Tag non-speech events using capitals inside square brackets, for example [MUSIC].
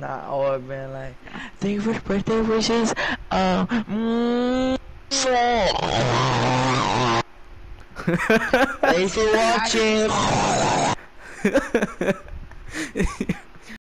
not all man like, thank you for the birthday wishes. Um, Thanks for watching. [LAUGHS]